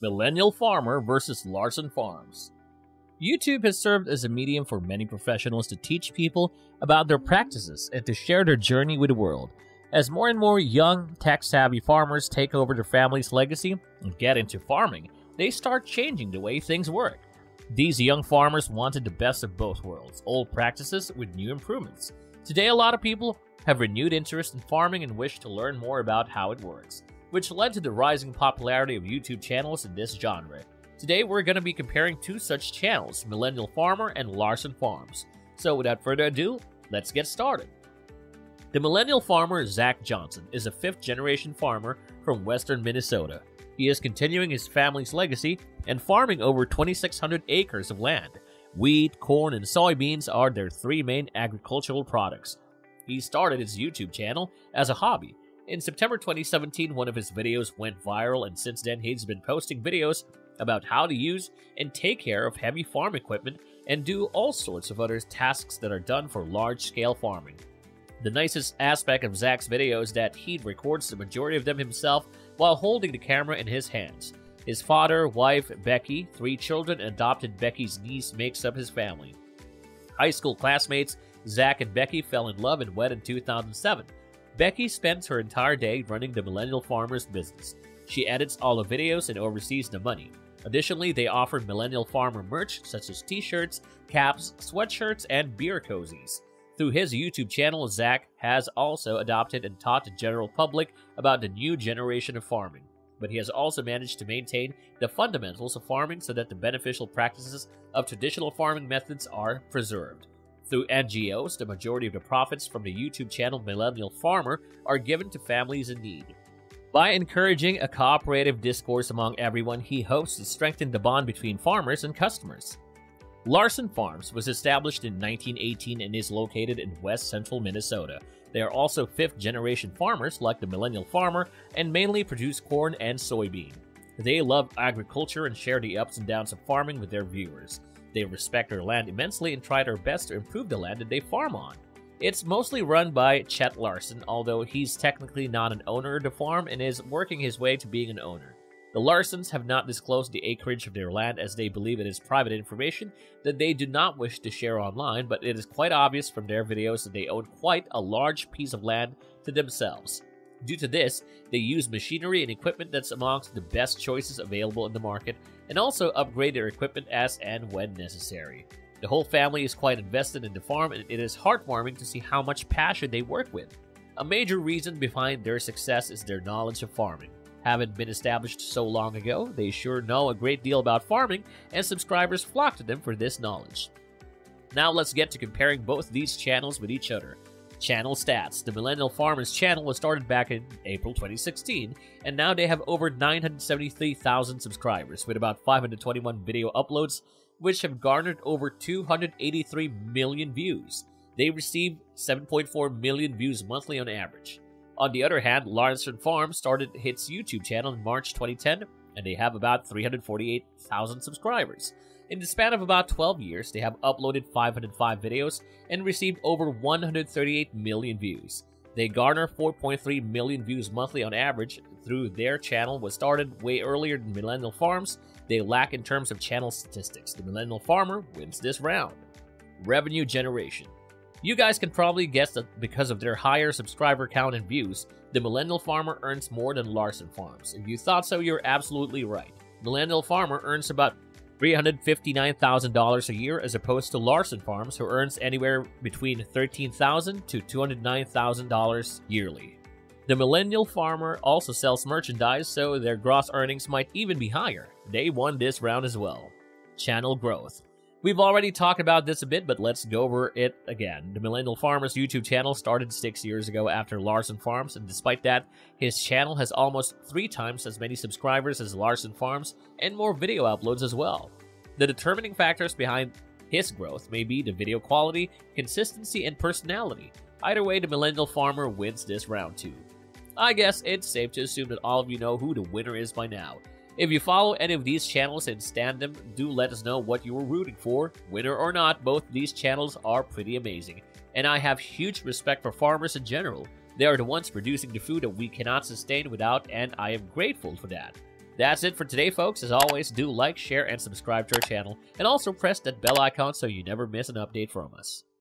Millennial Farmer versus Larson Farms. YouTube has served as a medium for many professionals to teach people about their practices and to share their journey with the world. As more and more young, tech savvy farmers take over their family's legacy and get into farming, they start changing the way things work. These young farmers wanted the best of both worlds old practices with new improvements. Today, a lot of people have renewed interest in farming and wish to learn more about how it works which led to the rising popularity of YouTube channels in this genre. Today, we're going to be comparing two such channels, Millennial Farmer and Larson Farms. So, without further ado, let's get started. The Millennial Farmer, Zach Johnson, is a fifth generation farmer from western Minnesota. He is continuing his family's legacy and farming over 2,600 acres of land. Wheat, corn, and soybeans are their three main agricultural products. He started his YouTube channel as a hobby in September 2017, one of his videos went viral, and since then, he's been posting videos about how to use and take care of heavy farm equipment and do all sorts of other tasks that are done for large scale farming. The nicest aspect of Zach's videos is that he records the majority of them himself while holding the camera in his hands. His father, wife, Becky, three children, adopted Becky's niece makes up his family. High school classmates Zach and Becky fell in love and wed in 2007. Becky spends her entire day running the Millennial Farmers business. She edits all the videos and oversees the money. Additionally, they offer Millennial Farmer merch such as t-shirts, caps, sweatshirts, and beer cozies. Through his YouTube channel, Zach has also adopted and taught the general public about the new generation of farming. But he has also managed to maintain the fundamentals of farming so that the beneficial practices of traditional farming methods are preserved. Through NGOs, the majority of the profits from the YouTube channel Millennial Farmer are given to families in need. By encouraging a cooperative discourse among everyone, he hopes to strengthen the bond between farmers and customers. Larson Farms was established in 1918 and is located in west central Minnesota. They are also fifth generation farmers like the Millennial Farmer and mainly produce corn and soybean. They love agriculture and share the ups and downs of farming with their viewers. They respect their land immensely and try their best to improve the land that they farm on. It's mostly run by Chet Larson, although he's technically not an owner of the farm and is working his way to being an owner. The Larsons have not disclosed the acreage of their land as they believe it is private information that they do not wish to share online, but it is quite obvious from their videos that they own quite a large piece of land to themselves. Due to this, they use machinery and equipment that's amongst the best choices available in the market, and also upgrade their equipment as and when necessary. The whole family is quite invested in the farm, and it is heartwarming to see how much passion they work with. A major reason behind their success is their knowledge of farming. Having been established so long ago, they sure know a great deal about farming, and subscribers flock to them for this knowledge. Now let's get to comparing both these channels with each other. Channel stats. The Millennial Farmers channel was started back in April 2016, and now they have over 973,000 subscribers with about 521 video uploads, which have garnered over 283 million views. They receive 7.4 million views monthly on average. On the other hand, Larson Farm started its YouTube channel in March 2010, and they have about 348,000 subscribers. In the span of about 12 years, they have uploaded 505 videos and received over 138 million views. They garner 4.3 million views monthly on average through their channel was started way earlier than Millennial Farms. They lack in terms of channel statistics. The Millennial Farmer wins this round. Revenue generation. You guys can probably guess that because of their higher subscriber count and views, the Millennial Farmer earns more than Larson Farms. If you thought so, you're absolutely right. Millennial Farmer earns about $359,000 a year as opposed to Larson Farms, who earns anywhere between $13,000 to $209,000 yearly. The Millennial Farmer also sells merchandise, so their gross earnings might even be higher. They won this round as well. Channel growth. We've already talked about this a bit, but let's go over it again. The Millennial Farmer's YouTube channel started six years ago after Larson Farms, and despite that, his channel has almost three times as many subscribers as Larson Farms and more video uploads as well. The determining factors behind his growth may be the video quality, consistency, and personality. Either way, the Millennial Farmer wins this round too. I guess it's safe to assume that all of you know who the winner is by now. If you follow any of these channels and stand them, do let us know what you were rooting for. Winner or not, both these channels are pretty amazing. And I have huge respect for farmers in general. They are the ones producing the food that we cannot sustain without, and I am grateful for that. That's it for today, folks. As always, do like, share, and subscribe to our channel, and also press that bell icon so you never miss an update from us.